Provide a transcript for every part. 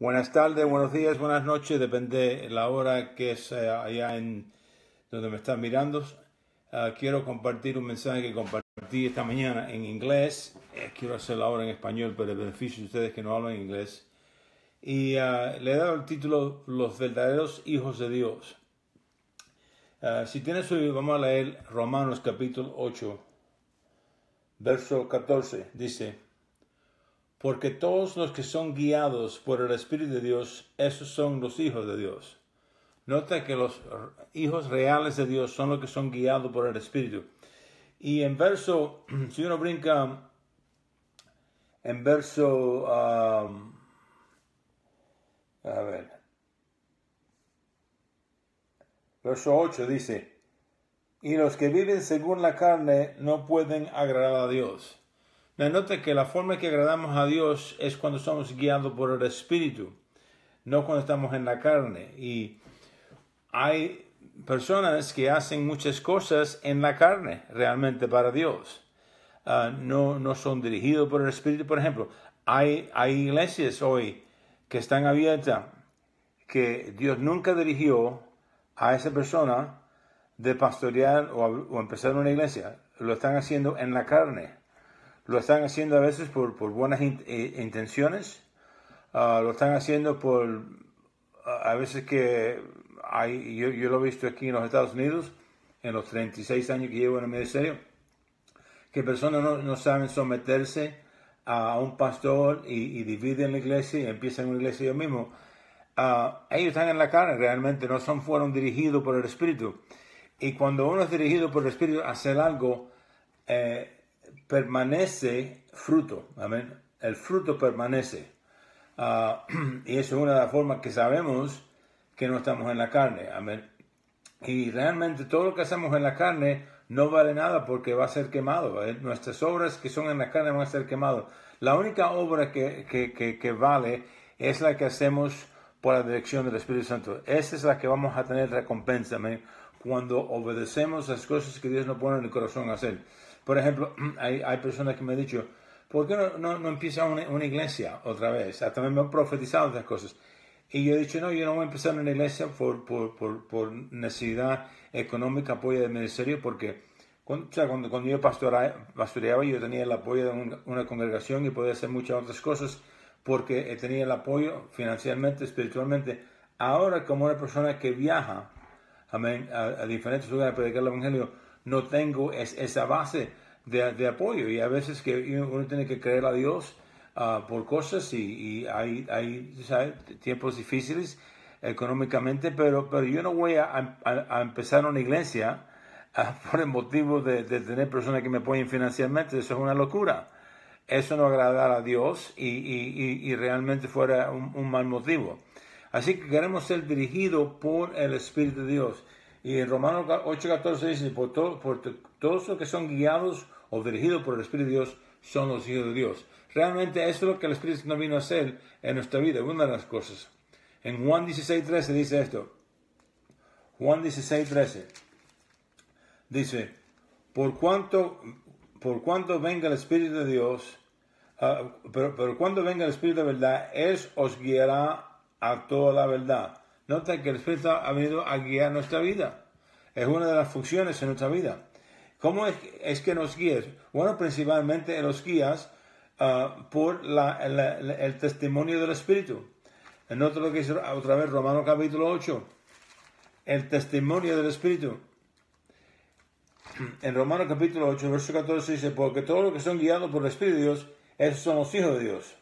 Buenas tardes, buenos días, buenas noches, depende la hora que es allá en donde me están mirando. Uh, quiero compartir un mensaje que compartí esta mañana en inglés. Eh, quiero hacerlo ahora en español, pero el beneficio de ustedes que no hablan inglés. Y uh, le he dado el título Los verdaderos hijos de Dios. Uh, si tienes su vamos a leer Romanos capítulo 8, verso 14. Dice porque todos los que son guiados por el Espíritu de Dios, esos son los hijos de Dios. Nota que los hijos reales de Dios son los que son guiados por el Espíritu. Y en verso, si uno brinca, en verso, um, a ver, verso 8 dice, y los que viven según la carne no pueden agradar a Dios. Nota que la forma que agradamos a Dios es cuando somos guiados por el Espíritu, no cuando estamos en la carne. Y hay personas que hacen muchas cosas en la carne realmente para Dios. Uh, no, no son dirigidos por el Espíritu. Por ejemplo, hay, hay iglesias hoy que están abiertas que Dios nunca dirigió a esa persona de pastorear o, o empezar una iglesia. Lo están haciendo en la carne lo están haciendo a veces por, por buenas eh, intenciones, uh, lo están haciendo por, a veces que hay, yo, yo, lo he visto aquí en los Estados Unidos, en los 36 años que llevo en el ministerio, que personas no, no saben someterse a un pastor y, y, dividen la iglesia y empiezan una iglesia ellos mismos. Uh, ellos están en la carne, realmente no son, fueron dirigidos por el Espíritu. Y cuando uno es dirigido por el Espíritu a hacer algo, eh, permanece fruto. Amén. El fruto permanece. Uh, y eso es una de las formas que sabemos que no estamos en la carne. Amén. Y realmente todo lo que hacemos en la carne no vale nada porque va a ser quemado. Nuestras obras que son en la carne van a ser quemadas. La única obra que, que, que, que, vale es la que hacemos por la dirección del Espíritu Santo. Esa es la que vamos a tener recompensa amén, cuando obedecemos las cosas que Dios nos pone en el corazón a hacer. Por ejemplo, hay, hay personas que me han dicho, ¿por qué no, no, no empieza una, una, iglesia otra vez? Hasta me han profetizado esas cosas. Y yo he dicho, no, yo no voy a empezar una iglesia por, por, por, por necesidad económica, apoyo del ministerio, porque cuando, o sea, cuando, cuando, yo pastoreaba, yo tenía el apoyo de un, una congregación y podía hacer muchas otras cosas porque tenía el apoyo financieramente, espiritualmente. Ahora, como una persona que viaja amén, a, diferentes lugares predicar el Evangelio, no tengo es, esa base de, de, apoyo y a veces que uno tiene que creer a Dios uh, por cosas y, hay, hay tiempos difíciles económicamente, pero, pero yo no voy a, empezar una iglesia uh, por el motivo de, de, tener personas que me apoyen financieramente, eso es una locura. Eso no agrada a Dios y, y, realmente fuera un mal motivo. Así que queremos ser dirigidos por el Espíritu de Dios. Y en Romanos 8:14 dice, por, todo, por todos los que son guiados o dirigidos por el Espíritu de Dios son los hijos de Dios. Realmente eso es lo que el Espíritu no vino a hacer en nuestra vida, una de las cosas. En Juan 16:13 dice esto. Juan 16:13 dice, por cuanto, por cuanto venga el Espíritu de Dios, uh, pero, pero cuando venga el Espíritu de verdad, Él os guiará a toda la verdad Nota que el Espíritu ha venido a guiar nuestra vida. Es una de las funciones en nuestra vida. ¿Cómo es, que nos guías? Bueno, principalmente los guías uh, por la, el testimonio del Espíritu. Nota lo que dice otra vez Romano capítulo 8. El testimonio del Espíritu. En Romano capítulo 8, verso 14 dice, porque todos los que son guiados por el Espíritu de Dios, esos son los hijos de Dios.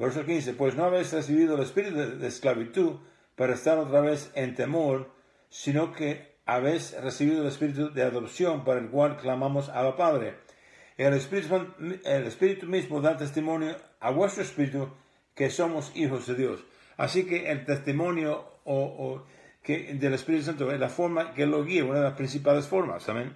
Verso 15, pues no habéis recibido el espíritu de, de esclavitud para estar otra vez en temor, sino que habéis recibido el Espíritu de adopción para el cual clamamos a la Padre. El Espíritu, el Espíritu mismo da testimonio a vuestro Espíritu que somos hijos de Dios. Así que el testimonio o, o que del Espíritu Santo es la forma que lo guía, una de las principales formas. Amén.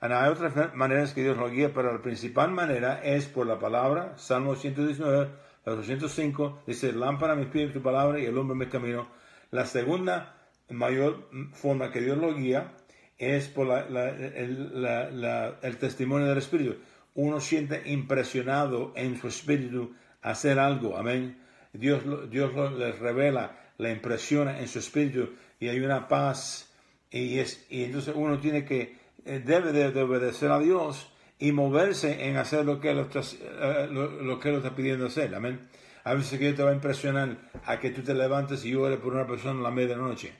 Hay otras maneras que Dios lo guía, pero la principal manera es por la palabra. Salmo 119, 205, dice, lámpara mi espíritu tu palabra y el hombre mi camino. La segunda mayor forma que Dios lo guía es por el, testimonio del Espíritu. Uno siente impresionado en su espíritu hacer algo, amén. Dios, Dios les revela, le impresiona en su espíritu y hay una paz y, es, y entonces uno tiene que, eh, debe de, obedecer a Dios y moverse en hacer lo que Él eh, lo, que él está pidiendo hacer. Amén. A veces que te va a impresionar a que tú te levantes y ores por una persona a la medianoche.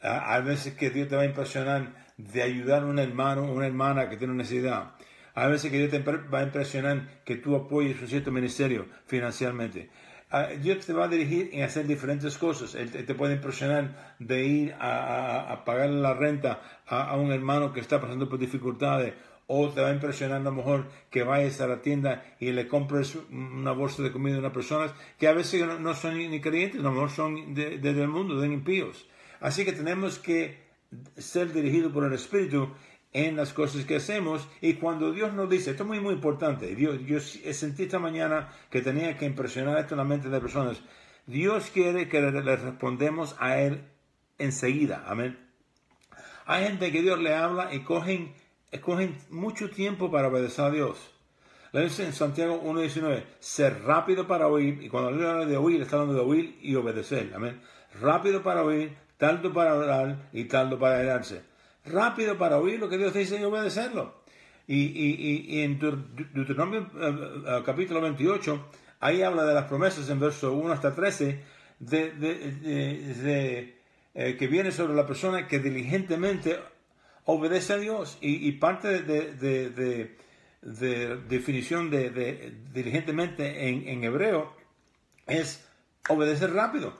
A veces que Dios te va a impresionar de ayudar a un hermano o una hermana que tiene necesidad. A veces que Dios te va a impresionar que tú apoyes un cierto ministerio financieramente. Dios te va a dirigir en hacer diferentes cosas. Él te puede impresionar de ir a, pagar la renta a, un hermano que está pasando por dificultades. O te va a impresionar a lo mejor que vayas a la tienda y le compres una bolsa de comida a una persona que a veces no, son ni creyentes, a lo mejor son desde de, el mundo, de impíos. Así que tenemos que ser dirigidos por el Espíritu en las cosas que hacemos y cuando Dios nos dice, esto es muy muy importante, Dios, yo sentí esta mañana que tenía que impresionar esto en la mente de personas, Dios quiere que le, respondemos a Él enseguida, amén. Hay gente que Dios le habla y cogen, cogen mucho tiempo para obedecer a Dios. Le dice en Santiago 1.19, ser rápido para oír, y cuando habla de oír, está hablando de oír y obedecer, amén. Rápido para oír, tanto para orar y tanto para herirse rápido para oír lo que Dios dice y obedecerlo. Y, y, y, en Deuteronomio eh, eh, capítulo 28, ahí habla de las promesas en verso 1 hasta 13, de, de, eh, que viene sobre la persona que diligentemente obedece a Dios. Y, parte de, definición de, diligentemente en, hebreo es obedecer rápido.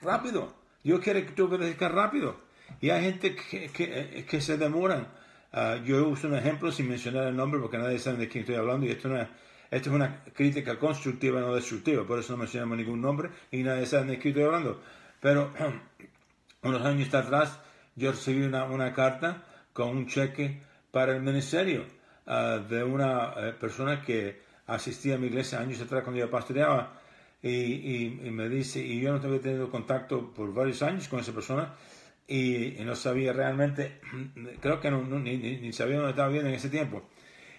Rápido. Dios quiere que tú obedezcas rápido. Y hay gente que, que, se demoran. Uh, yo uso un ejemplo sin mencionar el nombre porque nadie sabe de quién estoy hablando y esto, es, esto es una crítica constructiva, no destructiva, por eso no mencionamos ningún nombre y nadie sabe de quién estoy hablando. Pero unos años atrás yo recibí una, una carta con un cheque para el ministerio uh, de una uh, persona que asistía a mi iglesia años atrás cuando yo pastoreaba y, y, y me dice, y yo no había tenido contacto por varios años con esa persona y, no sabía realmente, creo que no, ni, sabía dónde estaba viendo en ese tiempo.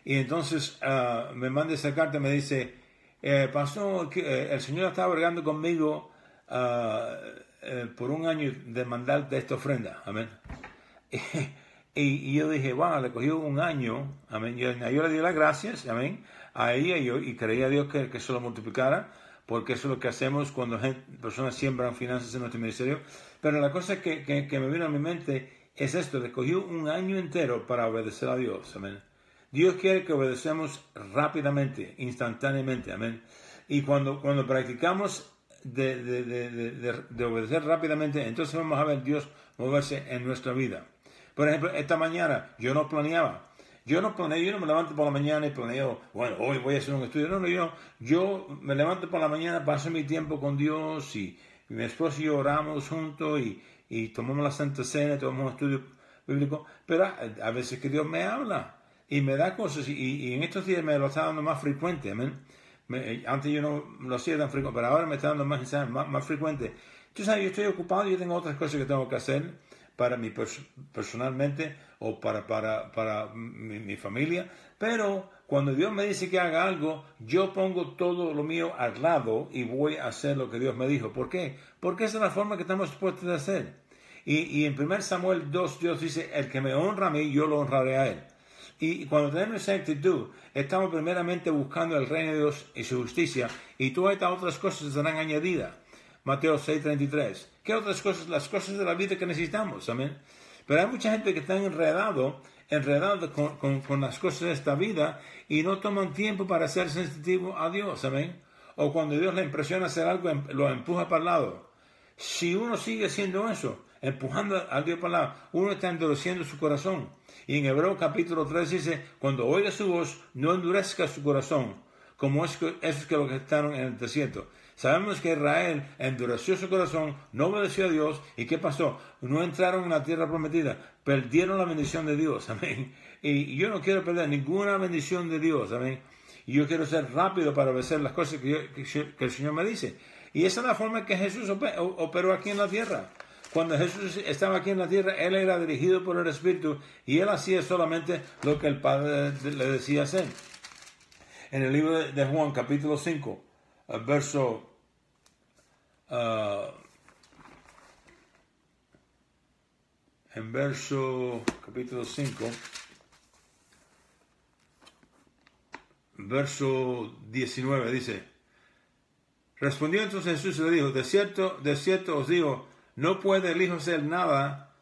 Y entonces ah, me manda esa carta y me dice, eh, pasó que eh, el Señor estaba bregando conmigo ah, eh, por un año de mandarte esta ofrenda. Amén. Y, yo dije, wow, le cogió un año. Amén. Yo, le di las gracias. Amén. A ella y, yo, y creía a Dios que, que se lo multiplicara porque eso es lo que hacemos cuando personas siembran finanzas en nuestro ministerio. Pero la cosa que, que, me vino a mi mente es esto, de cogió un año entero para obedecer a Dios. Amén. Dios quiere que obedecemos rápidamente, instantáneamente. Amén. Y cuando, cuando practicamos de, de, obedecer rápidamente, entonces vamos a ver Dios moverse en nuestra vida. Por ejemplo, esta mañana yo no planeaba, yo no planeo, yo no me levanto por la mañana y planeo, bueno, hoy voy a hacer un estudio. No, no, yo, yo me levanto por la mañana, paso mi tiempo con Dios y, mi esposo y yo oramos juntos y, y tomamos la Santa Cena, tomamos un estudio bíblico. Pero a, veces que Dios me habla y me da cosas y, y, en estos días me lo está dando más frecuente, amén. antes yo no lo hacía tan frecuente, pero ahora me está dando más, más, más frecuente. Tú sabes, yo estoy ocupado, yo tengo otras cosas que tengo que hacer para mí personalmente o para, para, para mi, familia, pero cuando Dios me dice que haga algo, yo pongo todo lo mío al lado y voy a hacer lo que Dios me dijo. ¿Por qué? Porque esa es la forma que estamos dispuestos a hacer. Y, y en 1 Samuel 2 Dios dice, el que me honra a mí, yo lo honraré a él. Y cuando tenemos esa actitud, estamos primeramente buscando el reino de Dios y su justicia, y todas estas otras cosas serán añadidas. Mateo 6:33. ¿Qué otras cosas? Las cosas de la vida que necesitamos, amén. Pero hay mucha gente que está enredado, enredado con, con, las cosas de esta vida y no toman tiempo para ser sensitivo a Dios, amén. O cuando Dios le impresiona hacer algo, em, lo empuja para el lado. Si uno sigue haciendo eso, empujando a Dios para el lado, uno está endureciendo su corazón. Y en Hebreo capítulo 3 dice, cuando oiga su voz, no endurezca su corazón, como es esos que lo que estaron en el desierto. Sabemos que Israel endureció su corazón, no obedeció a Dios, ¿y qué pasó? No entraron en la tierra prometida, perdieron la bendición de Dios, amén. Y yo no quiero perder ninguna bendición de Dios, amén. Y yo quiero ser rápido para obedecer las cosas que, el Señor me dice. Y esa es la forma que Jesús operó aquí en la tierra. Cuando Jesús estaba aquí en la tierra, Él era dirigido por el Espíritu y Él hacía solamente lo que el Padre le decía hacer. En el libro de Juan, capítulo 5, verso ah, en verso capítulo 5, verso 19 dice, respondió entonces Jesús y le dijo, de cierto, de cierto os digo, no puede el Hijo hacer nada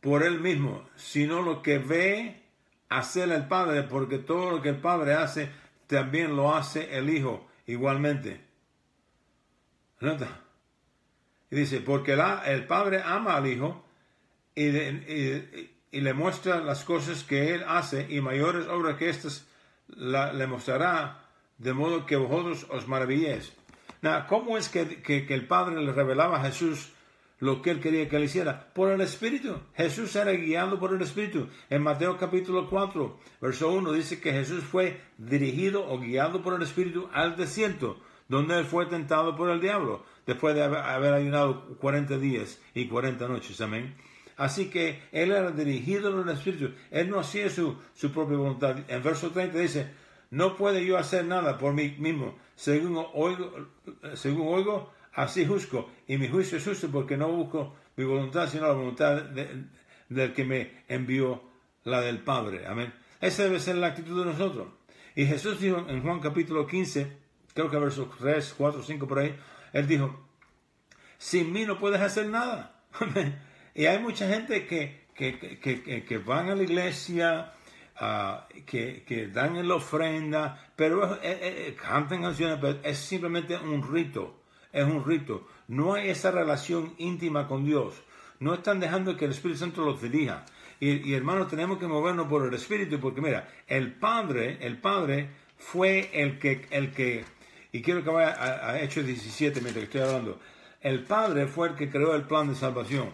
por él mismo, sino lo que ve hacer el Padre, porque todo lo que el Padre hace, también lo hace el Hijo igualmente. ¿Nota? Dice, porque el Padre ama al Hijo y, le muestra las cosas que Él hace y mayores obras que estas le mostrará, de modo que vosotros os maravilléis. ¿Cómo es que, que el Padre le revelaba a Jesús lo que él quería que él hiciera por el Espíritu. Jesús era guiado por el Espíritu. En Mateo capítulo 4, verso 1 dice que Jesús fue dirigido o guiado por el Espíritu al desierto, donde él fue tentado por el diablo, después de haber ayunado 40 días y 40 noches. Amén. Así que él era dirigido por el Espíritu. Él no hacía su, su propia voluntad. En verso 30 dice, no puede yo hacer nada por mí mismo. Según oigo, según oigo así juzgo, y mi juicio es justo porque no busco mi voluntad, sino la voluntad del que me envió, la del Padre. Amén. Esa debe ser la actitud de nosotros. Y Jesús dijo en Juan capítulo 15, creo que versos 3, 4, 5 por ahí, él dijo, sin mí no puedes hacer nada. y hay mucha gente que, que, van a la iglesia, ah, que, dan en la ofrenda, pero cantan canciones, pero es simplemente un rito es un rito. No hay esa relación íntima con Dios. No están dejando que el Espíritu Santo los dirija. Y, hermanos, tenemos que movernos por el Espíritu, porque mira, el Padre, el Padre fue el que, el que, y quiero que vaya a, Hechos 17 mientras estoy hablando. El Padre fue el que creó el plan de salvación.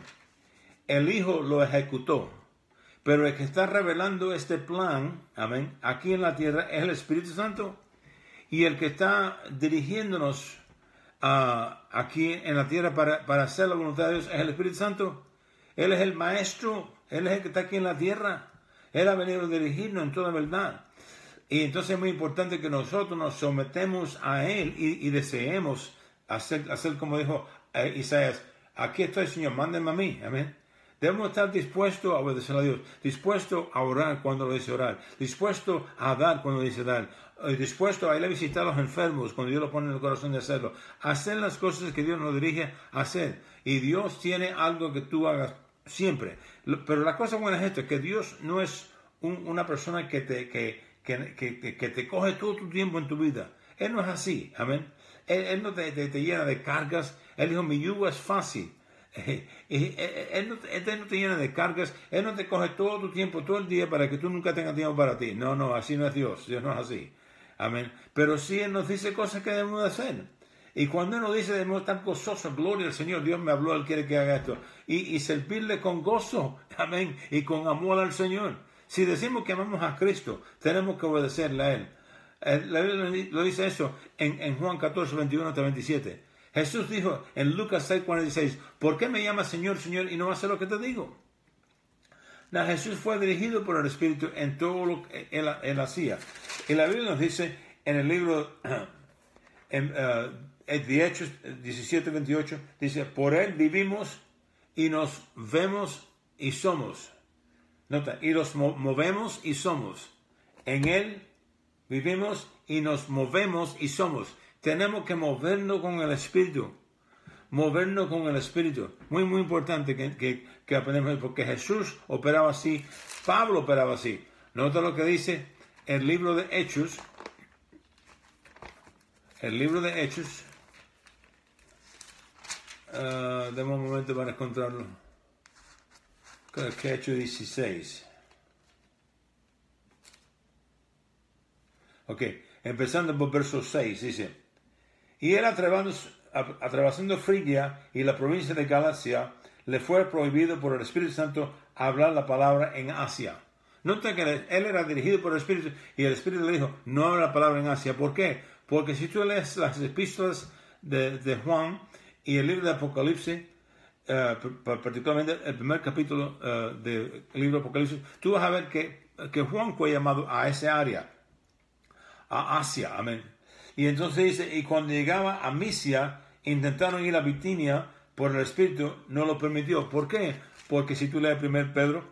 El Hijo lo ejecutó. Pero el que está revelando este plan, amén, aquí en la tierra es el Espíritu Santo. Y el que está dirigiéndonos aquí en la tierra para, para, hacer la voluntad de Dios es el Espíritu Santo. Él es el Maestro, Él es el que está aquí en la tierra. Él ha venido a dirigirnos en toda verdad. Y entonces es muy importante que nosotros nos sometemos a Él y, deseemos hacer, hacer como dijo eh, Isaías, aquí estoy Señor, mándenme a mí. Amén. Debemos estar dispuestos a obedecer a Dios, dispuestos a orar cuando lo dice orar, dispuestos a dar cuando dice dar, eh, dispuesto a ir a visitar a los enfermos cuando Dios lo pone en el corazón de hacerlo. Hacer las cosas que Dios nos dirige a hacer. Y Dios tiene algo que tú hagas siempre. Pero la cosa buena es esto, que Dios no es una persona que te, que, que, te coge todo tu tiempo en tu vida. Él no es así, amén. Él, no te, te, llena de cargas. Él dijo, mi yugo es fácil. Él no, él no, te llena de cargas, Él no te coge todo tu tiempo, todo el día para que tú nunca tengas tiempo para ti. No, no, así no es Dios, Dios no es así. Amén. Pero sí Él nos dice cosas que debemos hacer. Y cuando Él nos dice debemos estar gozosos, gloria al Señor, Dios me habló, Él quiere que haga esto. Y, y servirle con gozo, amén, y con amor al Señor. Si decimos que amamos a Cristo, tenemos que obedecerle a Él. La Biblia lo dice eso en, en Juan 14, 21 hasta 27. Jesús dijo en Lucas 6, 46, ¿por qué me llamas Señor, Señor y no haces lo que te digo? Jesús fue dirigido por el Espíritu en todo lo que él, hacía. Y la Biblia nos dice en el libro en, uh, de Hechos 17, 28, dice, por él vivimos y nos vemos y somos. Nota, y nos movemos y somos. En él vivimos y nos movemos y somos. Tenemos que movernos con el Espíritu movernos con el Espíritu. Muy, muy importante que, que, que porque Jesús operaba así, Pablo operaba así. Nota lo que dice el libro de Hechos, el libro de Hechos, uh, demos un momento para encontrarlo, creo que Hechos 16. Ok, empezando por verso 6, dice, y él atravesando Frigia y la provincia de Galacia, le fue prohibido por el Espíritu Santo hablar la palabra en Asia. Nota que él era dirigido por el Espíritu y el Espíritu le dijo, no habla la palabra en Asia. ¿Por qué? Porque si tú lees las epístolas de, Juan y el libro de Apocalipsis, particularmente el primer capítulo eh, del libro Apocalipsis, tú vas a ver que, que Juan fue llamado a esa área, a Asia, amén. Y entonces dice, y cuando llegaba a Misia, intentaron ir a Bitinia por el Espíritu, no lo permitió. ¿Por qué? Porque si tú lees 1 Pedro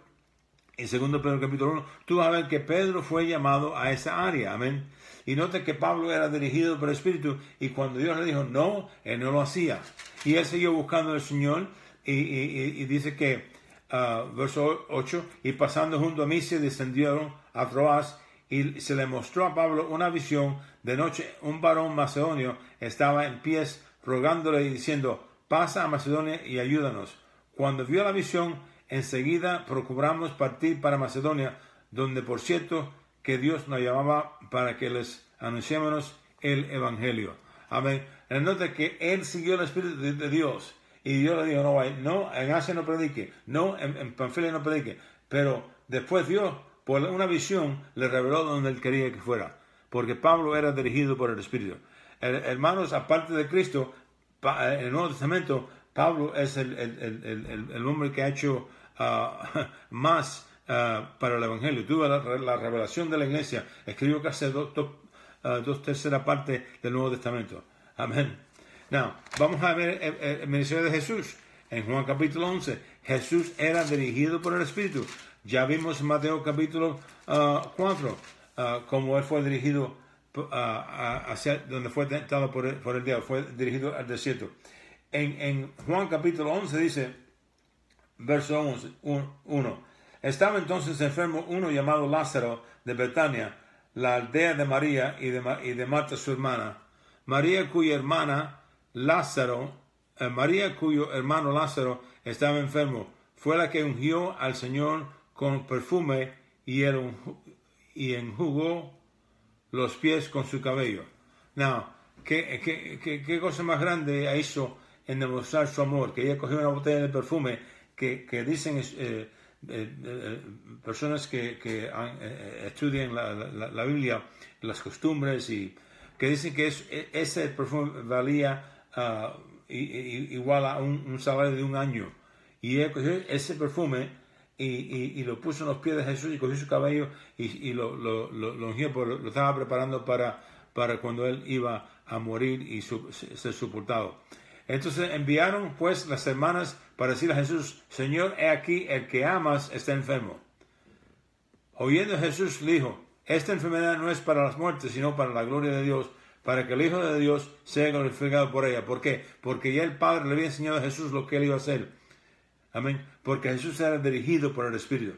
y 2 Pedro capítulo 1, tú vas a ver que Pedro fue llamado a esa área. Amén. Y nota que Pablo era dirigido por el Espíritu y cuando Dios le dijo no, él no lo hacía. Y él siguió buscando al Señor y, dice que, uh, verso 8, y pasando junto a mí se descendieron a Troas y se le mostró a Pablo una visión de noche. Un varón macedonio estaba en pies rogándole y diciendo, pasa a Macedonia y ayúdanos. Cuando vio la visión, enseguida procuramos partir para Macedonia, donde por cierto que Dios nos llamaba para que les anunciáramos el Evangelio. Amén. Nota que él siguió el Espíritu de, Dios y Dios le dijo, no, no, en Asia no predique, no, en, en Panfilia no predique. Pero después Dios, por una visión, le reveló donde él quería que fuera, porque Pablo era dirigido por el Espíritu. hermanos, aparte de Cristo, en el Nuevo Testamento, Pablo es el, hombre que ha hecho ah, más ah, para el Evangelio. Tuvo la, revelación de la iglesia. Escribió casi dos, ah, dos terceras partes del Nuevo Testamento. Amén. Now, vamos a ver el, ministerio de Jesús. En Juan capítulo 11, Jesús era dirigido por el Espíritu. Ya vimos en Mateo capítulo 4 cómo él fue dirigido hacia donde fue tentado por el, por el diablo, fue dirigido al desierto. En, en Juan capítulo 11 dice, verso 1, estaba entonces enfermo uno llamado Lázaro de Betania, la aldea de María y de, y de Marta su hermana. María cuya hermana Lázaro, eh, María cuyo hermano Lázaro estaba enfermo, fue la que ungió al Señor con perfume y, él, y enjugó los pies con su cabello. Now, ¿qué, qué, qué, cosa más grande hizo en demostrar su amor? Que ella cogió una botella de perfume que, que dicen eh, eh, eh, personas que, que estudian la, la, Biblia, las costumbres, y que dicen que es, e, ese perfume valía uh, igual a un, un, salario de un año. Y ella cogió ese perfume y, lo puso en los pies de Jesús y cogió su cabello y, lo, lo, lo, lo, estaba preparando para, para cuando él iba a morir y ser sepultado. Entonces enviaron pues las hermanas para decir a Jesús, Señor, he aquí, el que amas está enfermo. Oyendo Jesús dijo, esta enfermedad no es para las muertes, sino para la gloria de Dios, para que el Hijo de Dios sea glorificado por ella. ¿Por qué? Porque ya el Padre le había enseñado a Jesús lo que él iba a hacer. Amén. Porque Jesús era dirigido por el Espíritu.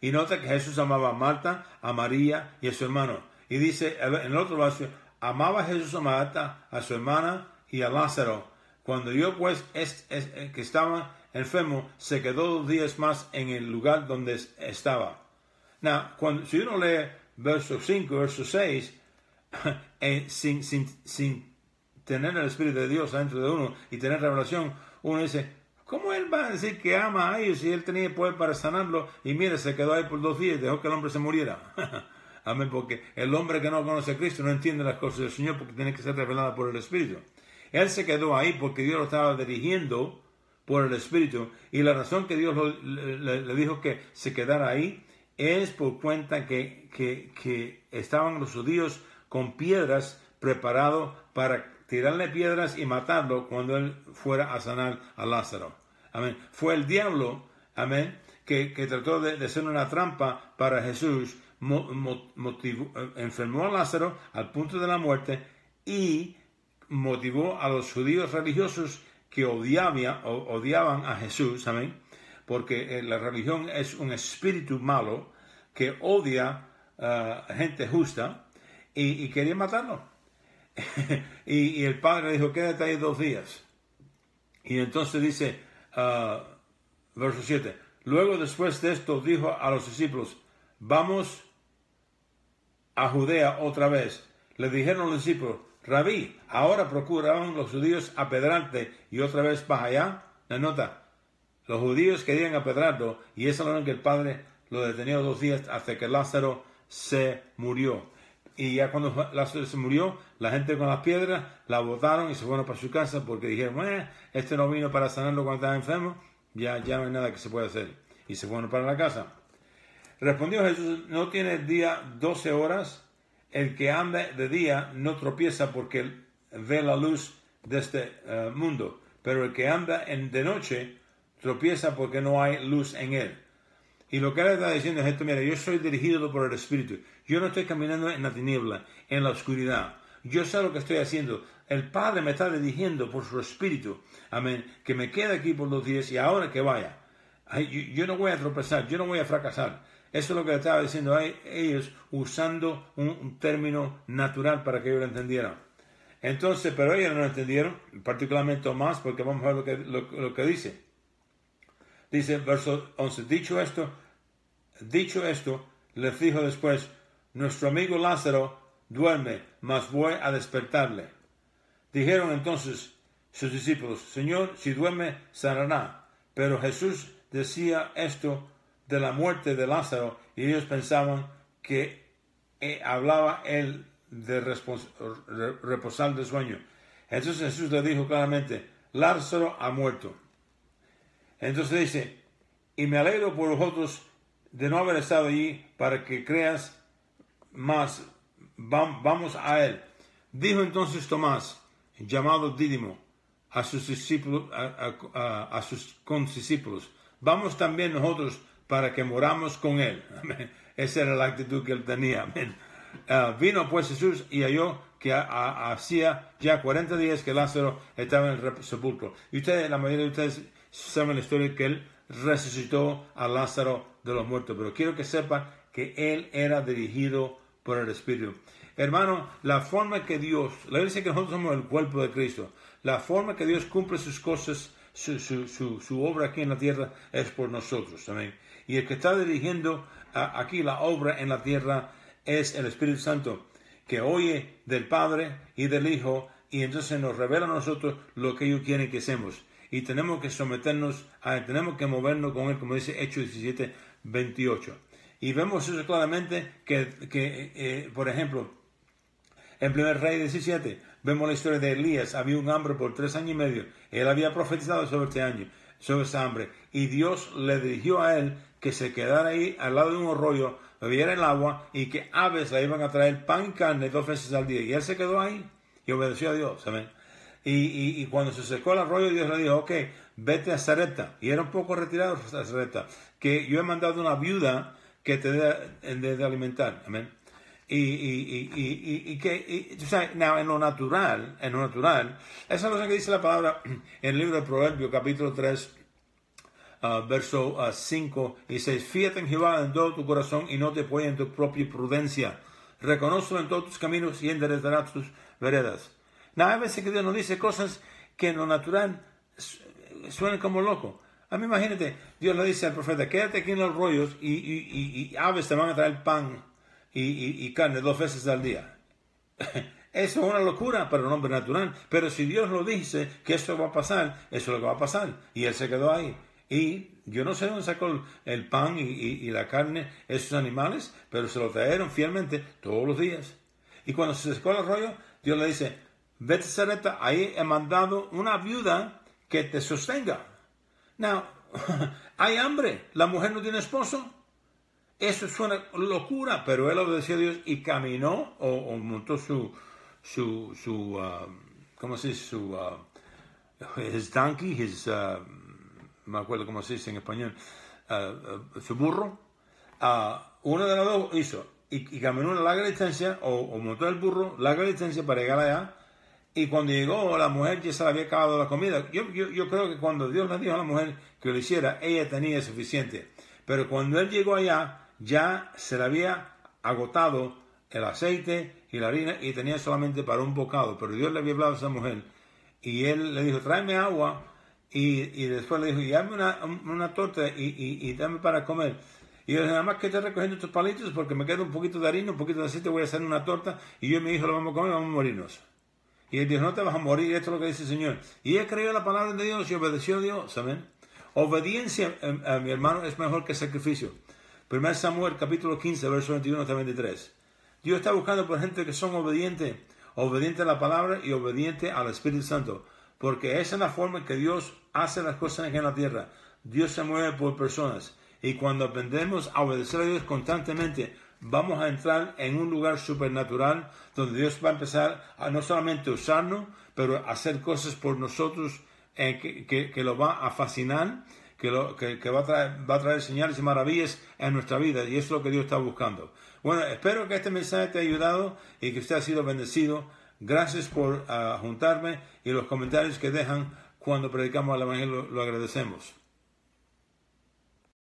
Y nota que Jesús amaba a Marta, a María y a su hermano. Y dice en el otro verso, amaba Jesús a Marta, a su hermana y a Lázaro. Cuando yo pues es, eh, que estaba enfermo, se quedó dos días más en el lugar donde estaba. Now, cuando, si uno lee verso 5, verso 6, eh, sin, sin, sin tener el Espíritu de Dios dentro de uno y tener revelación, uno dice, ¿Cómo él va a decir que ama a ellos si él tenía poder para sanarlo y mire, se quedó ahí por dos días y dejó que el hombre se muriera? Amén, porque el hombre que no conoce a Cristo no entiende las cosas del Señor porque tiene que ser revelada por el Espíritu. Él se quedó ahí porque Dios lo estaba dirigiendo por el Espíritu y la razón que Dios le, dijo que se quedara ahí es por cuenta que, que, que estaban los judíos con piedras preparados para tirarle piedras y matarlo cuando él fuera a sanar a Lázaro. Amén. Fue el diablo, amén, que, trató de, hacer una trampa para Jesús, enfermó a Lázaro al punto de la muerte y motivó a los judíos religiosos que odiaban, odiaban a Jesús, amén, porque eh, la religión es un espíritu malo que odia a gente justa y, quería matarlo. y, el padre dijo, quédate ahí dos días. Y entonces dice, uh, verso 7. Luego después de esto dijo a los discípulos, vamos a Judea otra vez. Le dijeron los discípulos, Rabí, ahora procuraban los judíos apedrarte y otra vez para allá. La nota, los judíos querían apedrarlo y eso lo que el padre lo detenía dos días hasta que Lázaro se murió. Y ya cuando Lázaro se murió, la gente con las piedras la botaron y se fueron para su casa porque dijeron, eh, este no vino para sanarlo cuando estaba enfermo, ya, ya no hay nada que se pueda hacer. Y se fueron para la casa. Respondió Jesús, no tiene día 12 horas, el que anda de día no tropieza porque ve la luz de este eh, mundo, pero el que anda en, de noche tropieza porque no hay luz en él. Y lo que él está diciendo es esto, mira, yo soy dirigido por el Espíritu. Yo no estoy caminando en la tiniebla, en la oscuridad. Yo sé lo que estoy haciendo. El Padre me está dirigiendo por su Espíritu. Amén. Que me quede aquí por dos días y ahora que vaya. yo, no voy a tropezar, yo no voy a fracasar. Eso es lo que estaba diciendo ellos usando un, término natural para que ellos lo entendieran. Entonces, pero ellos no lo entendieron, particularmente más porque vamos a ver lo que, lo que dice. Dice verso 11, dicho esto, dicho esto, les dijo después, nuestro amigo Lázaro duerme, mas voy a despertarle. Dijeron entonces sus discípulos, Señor, si duerme, sanará. Pero Jesús decía esto de la muerte de Lázaro y ellos pensaban que eh, hablaba él de reposar de sueño. Entonces Jesús le dijo claramente, Lázaro ha muerto. Entonces dice, y me alegro por vosotros de no haber estado allí para que creas más. Vamos a él. Dijo entonces Tomás, llamado Dídimo, a sus discípulos, a, sus condiscípulos, vamos también nosotros para que moramos con él. Esa era la actitud que él tenía. Ah, vino pues Jesús y halló que hacía ya 40 días que Lázaro estaba en el sepulcro. Y ustedes, la mayoría de ustedes saben la historia que él resucitó a Lázaro de los muertos. Pero quiero que sepan que él era dirigido por el Espíritu. Hermano, la forma que Dios, la iglesia que nosotros somos el cuerpo de Cristo, la forma que Dios cumple sus cosas, su, su, obra aquí en la tierra es por nosotros. Amén. Y el que está dirigiendo aquí la obra en la tierra es el Espíritu Santo, que oye del Padre y del Hijo y entonces nos revela a nosotros lo que ellos quieren que hacemos. Y tenemos que someternos, a, tenemos que movernos con Él, como dice Hechos 17, 28. Y vemos eso claramente que, que eh, por ejemplo, en primer Rey 17, vemos la historia de Elías. Había un hambre por tres años y medio. Él había profetizado sobre este año, sobre esa hambre. Y Dios le dirigió a él que se quedara ahí al lado de un arroyo, bebiera el agua y que aves le iban a traer pan y carne dos veces al día. Y él se quedó ahí y obedeció a Dios. Y, y, cuando se secó el arroyo, Dios le dijo, ok, vete a Zareta. Y era un poco retirado a Zareta. Que yo he mandado una viuda que te dé de, alimentar. Amén. Y, y, que, o sea, en lo natural, en lo natural, esa es lo que dice la palabra en el libro de Proverbios, capítulo 3, uh, verso 5 y 6. Fíjate en Jehová en todo tu corazón y no te apoyes en tu propia prudencia. Reconócelo en todos tus caminos y enderezará tus veredas. No, hay veces que Dios nos dice cosas que en lo natural suenan como loco. A mí imagínate, Dios le dice al profeta, quédate aquí en los rollos y, aves te van a traer pan y, carne dos veces al día. Eso es una locura para un hombre natural. Pero si Dios lo dice que esto va a pasar, eso es lo que va a pasar. Y él se quedó ahí. Y yo no sé dónde sacó el pan y, la carne esos animales, pero se lo trajeron fielmente todos los días. Y cuando se secó el rollo, Dios le dice, vete Sareta, ahí he mandado una viuda que te sostenga. Now, hay hambre, la mujer no tiene esposo. Eso suena locura, pero él obedeció a Dios y caminó o, montó su, su, su, uh, ¿cómo se dice? Su, uh, his donkey, his, uh, me acuerdo cómo se dice en español, su burro. uno de los dos hizo y, caminó una larga distancia o, o, montó el burro larga distancia para llegar allá y cuando llegó la mujer ya se le había acabado la comida. Yo, yo, yo creo que cuando Dios le dijo a la mujer que lo hiciera, ella tenía suficiente. Pero cuando él llegó allá, ya se le había agotado el aceite y la harina y tenía solamente para un bocado. Pero Dios le había hablado a esa mujer y él le dijo, tráeme agua. Y, y después le dijo, y dame una, una torta y, y, y, dame para comer. Y yo dije, nada más que estoy recogiendo estos palitos porque me queda un poquito de harina, un poquito de aceite, voy a hacer una torta. Y yo y mi hijo lo vamos a comer, vamos a morirnos. Y él dijo, no te vas a morir, esto es lo que dice el Señor. Y él creyó la palabra de Dios y obedeció a Dios, ¿saben? Obediencia, eh, a mi hermano, es mejor que sacrificio. 1 Samuel capítulo 15, verso 21 hasta 23. Dios está buscando por gente que son obedientes, obedientes a la palabra y obedientes al Espíritu Santo porque esa es la forma en que Dios hace las cosas en la tierra. Dios se mueve por personas. Y cuando aprendemos a obedecer a Dios constantemente, vamos a entrar en un lugar supernatural donde Dios va a empezar a no solamente usarnos, pero a hacer cosas por nosotros eh, que, lo va a fascinar, que, va, a traer, va a traer señales y maravillas en nuestra vida. Y eso es lo que Dios está buscando. Bueno, espero que este mensaje te haya ayudado y que usted ha sido bendecido Gracias por ah, juntarme y los comentarios que dejan cuando predicamos el Evangelio lo agradecemos.